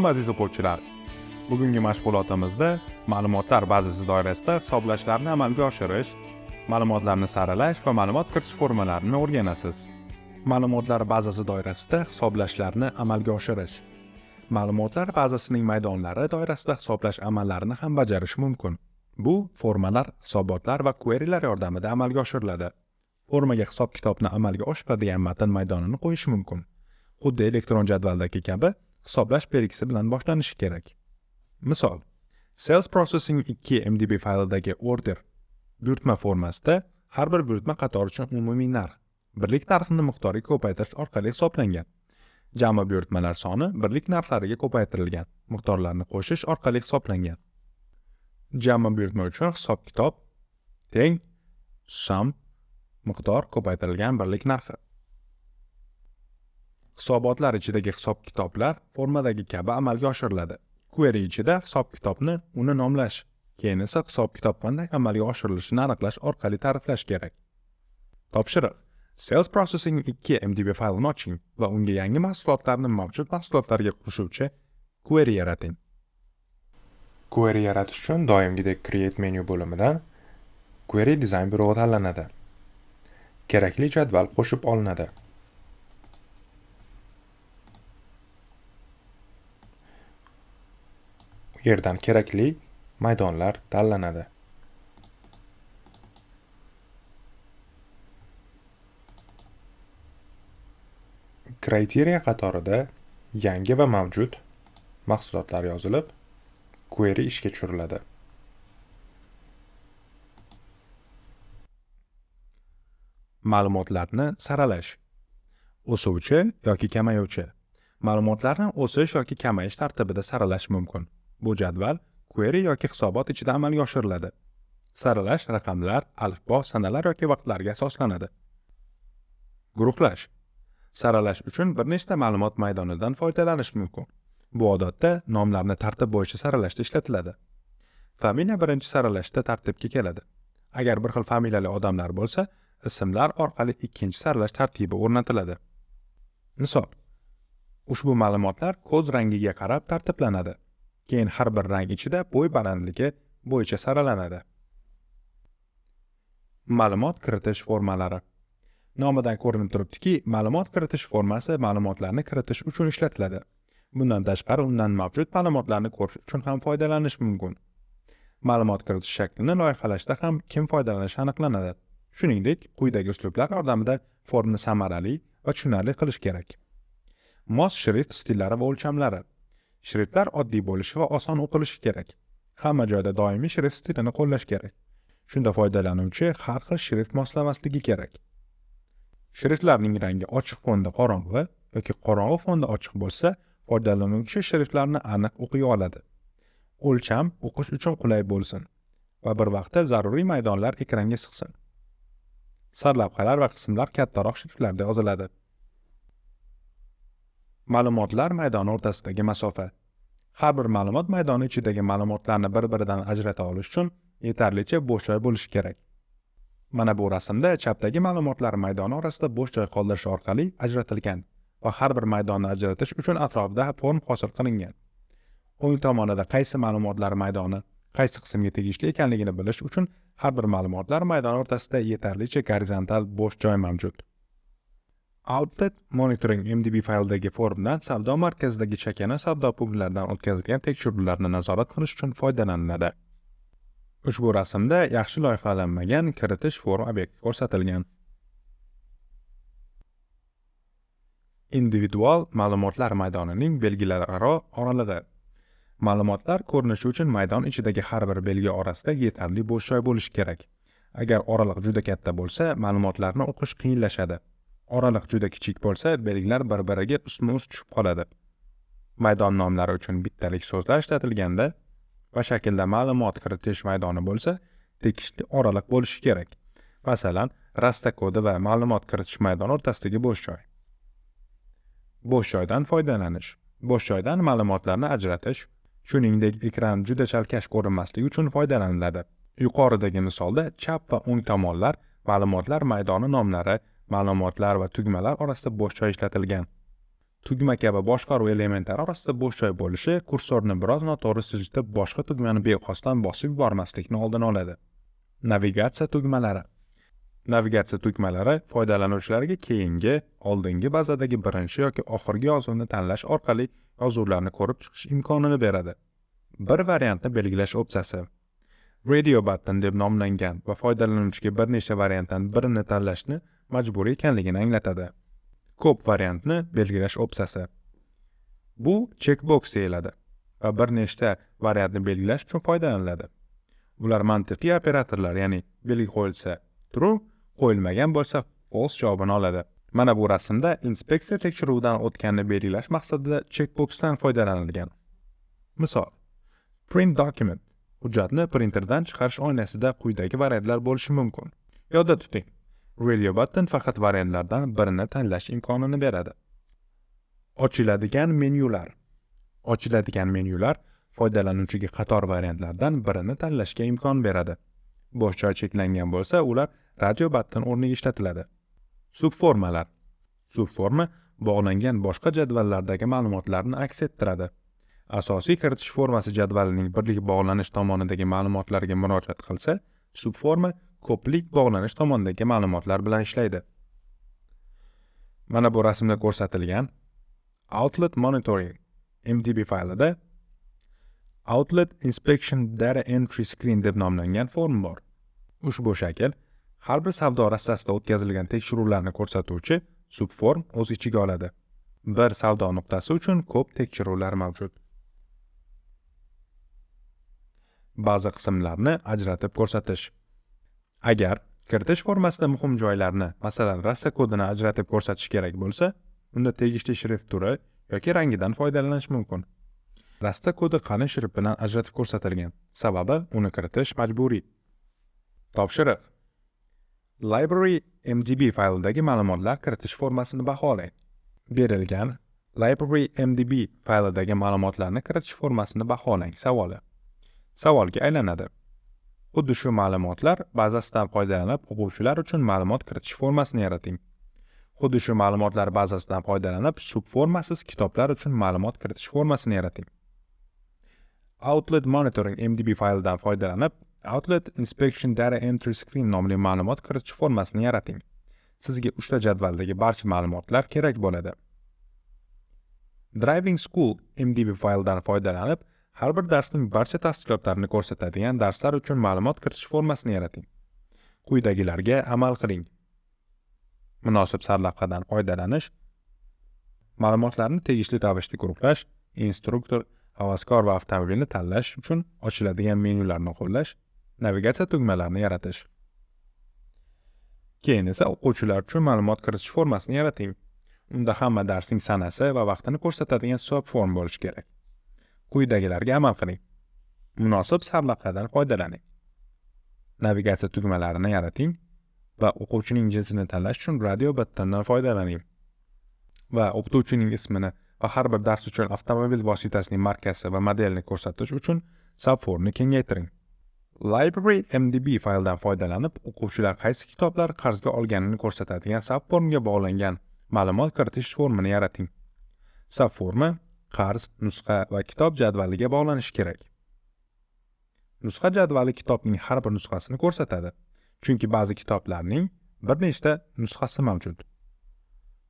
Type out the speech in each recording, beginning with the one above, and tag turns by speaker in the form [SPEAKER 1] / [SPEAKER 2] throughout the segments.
[SPEAKER 1] Salom aziz o'quvchilar. Bugungi mashg'ulotimizda ma'lumotlar bazasi doirasida hisoblashlarni amalga oshirish, ma'lumotlarni saralash va ma'lumot kiritish formalarini o'rganasiz. Ma'lumotlar bazasi doirasida hisoblashlarni amalga oshirish. Ma'lumotlar bazasining maydonlari doirasida hisoblash amallarini ham bajarish mumkin. Bu formalar, hisobotlar va querylar yordamida amalga oshiriladi. Formaga hisob-kitobni amalga oshiradigan matn maydonini qo'yish mumkin. Xuddi elektron jadvaldagi kabi hisoblash belgisi bilan boshlanishi kerak. Misol, Sales Processing 2 MDB faylidagi order buyurtma formasida har bir buyurtma qatori uchun umumiy narx birlik narxini miqdoriga ko'paytirish orqali hisoblangan. Jami buyurtmalar soni birlik narxlariga ko'paytirilgan miqdorlarni qo'shish orqali hisoblangan. Jami buyurtma uchun hisob-kitob teng sum miqdor ko'paytirilgan birlik narxi. Hisobotlar ichidagi hisob-kitoblar formadagi kabi amalga oshiriladi. Query ichida hisob-kitobni uni nomlash, keyin esa hisob-kitob qanday amalga oshirilishini aniqlash orqali ta'riflash kerak. Topshiriq: Sales Processing 2 MDB faylini oching va unga yangi mahsulotlarni mavjud mahsulotlarga qo'shuvchi query yarating.
[SPEAKER 2] Query yaratish uchun doimgidek Create menu bo'limidan Query Design buyrug'i tanlanadi. Kerakli jadval qo'shib olinadi. Yerdan kerakli maydonlar tanlanadi. Kriteriya qatorida yangi va mavjud mahsulotlar yozilib, query ishga tushiriladi.
[SPEAKER 1] Ma'lumotlarni saralash. O'suvchi yoki kamayuvchi. Ma'lumotlarni o'sish yoki kamayish tartibida saralash mumkin. Bu jadval query yoki hisobot ichida amalga oshiriladi. Saralash raqamlar, alifbo, sanalar yoki vaqtlarga asoslanadi. Guruhlash. Saralash uchun bir nechta ma'lumot maydonidan foydalanish mumkin. Bu odatda nomlarni tartib bo'yicha saralashda ishlatiladi. Familiya birinchi saralashda tartibga keladi. Agar bir xil familiyali odamlar bo'lsa, ismlar orqali ikkinchi saralash tartibi o'rnatiladi. Misol: Ushbu ma'lumotlar ko'z rangiga qarab tartiblanadi. Keyin har bir rang ichida bo'y balandligi bo'yicha saralanadi. Ma'lumot kiritish formalari. Nomidan ko'rinib turibdiki, ma'lumot kiritish formasi ma'lumotlarni kiritish uchun ishlatiladi. Bundan tashqari undan mavjud ma'lumotlarni ko'rish uchun ham foydalanish mumkin. Ma'lumot kiritish shaklini loyihalashda ham kim foydalanishi aniqlanadi. Shuningdek, quyidagi uslublar yordamida formni samarali va tushunarli qilish kerak. Mos shrift stillari va o'lchamlari. Shriftlar oddiy bo'lishi va oson o'qilishi kerak. Hamma joyda doimiy shrift stilini qo'llash kerak. Shunda foydalanuvchi har xil shrift moslamasligi kerak. Shriftlarning rangi ochiq fonda qorong'i yoki qorong'i fonda ochiq bo'lsa, foydalanuvchi shriftlarni aniq o'qiy oladi. O'lcham o'qish uchun qulay bo'lsin va bir vaqtda zaruriy maydonlar ekranga sig'sin. Sarlavhalar va qismlar kattaroq shriftlarda yoziladi. Ma'lumotlar maydoni o'rtasidagi masofa. Har bir ma'lumot maydoni ichidagi ma'lumotlarni bir-biridan ajrata olish uchun yetarlicha bo'sh joy bo'lishi kerak. Mana bu rasmda chapdagi ma'lumotlar maydoni orasida bo'sh joy qoldirish orqali ajratilgan va har bir maydonni ajratish uchun atrofida form hosil qilingan. O'ng tomonida qaysi ma'lumotlar maydoni qaysi qismga tegishli ekanligini bilish uchun har bir ma'lumotlar maydoni o'rtasida yetarlicha gorizontal bo'sh joy mavjud. Output Monitoring MDB fayldagi formdan savdo markazidagi chakana savdo punktlaridan o'tkazilgan tekshiruvlarni nazorat qilish uchun foydalaniladi. Ushbu rasmda yaxshi loyihalanmagan kiritish form obyekti ko'rsatilgan. Individual ma'lumotlar maydonining belgilararo oralig'i. Ma'lumotlar ko'rinishi uchun maydon ichidagi har bir belgi orasida yetarli bo'sh joy bo'lishi kerak. Agar oraliq juda katta bo'lsa, ma'lumotlarni o'qish qiyinlashadi. Oraliq juda kichik bo'lsa, belgilar bir-biriga ustma-ust tushib qoladi. Maydon nomlari uchun bittalik so'zlar ishlatilganda va shaklda ma'lumot kiritish maydoni bo'lsa, tegishli oraliq bo'lishi kerak. Masalan, rasta kodi va ma'lumot kiritish maydoni o'rtasidagi bo'sh joy. Bo'sh joydan foydalanish. Bo'sh joydan ma'lumotlarni ajratish, shuningdek ekran juda chalkash ko'rinmasligi uchun foydalaniladi. Yuqoridagi misolda chap va o'ng tomonlar ma'lumotlar maydoni nomlari, ma'lumotlar va tugmalar orasida bo'sh joy ishlatilgan. tugma kabi boshqaruv elementlari orasida bo'sh joy bo'lishi kursorni biroz noto'g'ri siljitib boshqa tugmani bexosdan bosib yubormaslikni oldini oladi. Navigatsiya tugmalari. Navigatsiya tugmalari foydalanuvchilarga keyingi oldingi bazadagi birinchi yoki oxirgi yozuvni tanlash orqali yozuvlarni ko'rib chiqish imkonini beradi. Bir variantni belgilash opsiyasi. Radio button deb nomlangan va foydalanuvchiga bir nechta variantdan birini tanlashni majburiy ekanligini anglatadi. Ko'p variantni belgilash opsiyasi bu checkbox deyiladi va bir nechta variantni belgilash uchun foydalaniladi. Ular mantiqiy operatorlar ya'ni belgi qo'yilsa true qo'yilmagan bo'lsa false javobini oladi. Mana bu rasmda inspeksiya tekshiruvidan o'tganini belgilash maqsadida checkboxdan foydalanilgan. Misol print document hujjatni printerdan chiqarish oynasida quyidagi variantlar bo'lishi mumkin. Yodda tuting. Radio button faqat variantlardan birini tanlash imkonini beradi. Ochiladigan menyular. Ochiladigan menyular foydalanuvchiga qator variantlardan birini tanlashga imkon beradi. Bo'sh joy cheklangan bo'lsa ular radio button o'rniga ishlatiladi. Subformalar. Subforma bog'langan boshqa jadvallardagi ma'lumotlarni aks ettiradi. Asosiy kiritish formasi jadvalining birlik bog'lanish tomonidagi ma'lumotlarga murojaat qilsa subforma ko'plik bog'lanish tomonidagi ma'lumotlar bilan ishlaydi. Mana bu rasmda ko'rsatilgan outlet monitoring mdb faylida outlet inspection data entry screen deb nomlangan form bor. Ushbu shakl har bir savdo rassasida o'tkazilgan tekshiruvlarni ko'rsatuvchi subform o'z ichiga oladi. Bir savdo nuqtasi uchun ko'p tekshiruvlar mavjud. Ba'zi qismlarni ajratib ko'rsatish. Agar kiritish formasida muhim joylarni masalan rassa kodini ajratib ko'rsatish kerak bo'lsa unda tegishli shrift turi yoki rangidan foydalanish mumkin. Rasta kodi qalin shrift bilan ajratib ko'rsatilgan? Sababi uni kiritish majburiy. Topshiriq. Library mdb faylidagi ma'lumotlar kiritish formasini baholang. Berilgan library mdb faylidagi ma'lumotlarni kiritish formasini baholang savoli. Savolga aylanadi. Xuddi shu ma'lumotlar bazasidan foydalanib o'quvchilar uchun ma'lumot kiritish formasini yarating. Xuddi shu ma'lumotlar bazasidan foydalanib subformasiz kitoblar uchun ma'lumot kiritish formasini yarating. Outlet monitoring mdb faylidan foydalanib outlet inspection data entry screen nomli ma'lumot kiritish formasini yarating. Sizga uchta jadvaldagi barcha ma'lumotlar kerak bo'ladi. Driving school mdb fayldan foydalanib har bir darsning barcha tafsilotlarini ko'rsatadigan darslar uchun ma'lumot kiritish formasini yarating. Quyidagilarga amal qiling. Munosib sarlavhadan foydalanish ma'lumotlarni tegishli ravishda guruhlash instruktor havaskor va avtomobilni tanlash uchun ochiladigan menyularni qo'llash navigatsiya tugmalarini yaratish. Keyin esa o'quvchilar uchun ma'lumot kiritish formasini yarating. Unda hamma darsning sanasi va vaqtini ko'rsatadigan form bo'lishi kerak. Quyidagilarga amal qiling. Munosib sarlavhadan foydalaning. Navigatsiya tugmalarini yarating va o'quvchining jinsini tanlash uchun radio bittandan foydalaning. Va o'qituvchining ismini va har bir dars uchun avtomobil vositasining markasi va modelini ko'rsatish uchun subformni kengaytiring. Library mdb fayldan foydalanib o'quvchilar qaysi kitoblar qarzga olganini ko'rsatadigan subformga bog'langan ma'lumot kiritish formini yarating. Subforma qarz nusxa va kitob jadvaliga bog'lanishi kerak. Nusxa jadvali kitobning har bir nusxasini ko'rsatadi chunki ba'zi kitoblarning bir nechta nusxasi mavjud.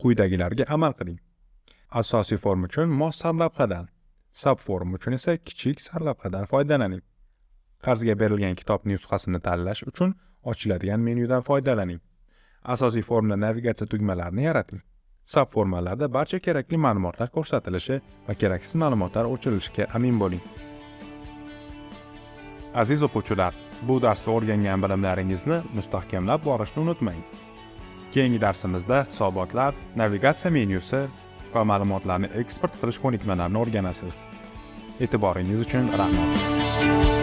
[SPEAKER 1] Quyidagilarga amal qiling. Asosiy form uchun mos sarlavhadan subform uchun esa kichik sarlavhadan foydalaning. Qarzga berilgan kitob nusxasini tanlash uchun ochiladigan menyudan foydalaning. Asosiy formda navigatsiya tugmalarini yarating. Subformalarda barcha kerakli ma'lumotlar ko'rsatilishi va keraksiz ma'lumotlar o'chirilishiga amin bo'ling. Aziz o'quvchilar bu darsda o'rgangan bilimlaringizni mustahkamlab borishni unutmang. Keyingi darsimizda hisobotlar navigatsiya menyusi va ma'lumotlarni eksport qilish ko'nikmalarini o'rganasiz. E'tiboringiz uchun rahmat.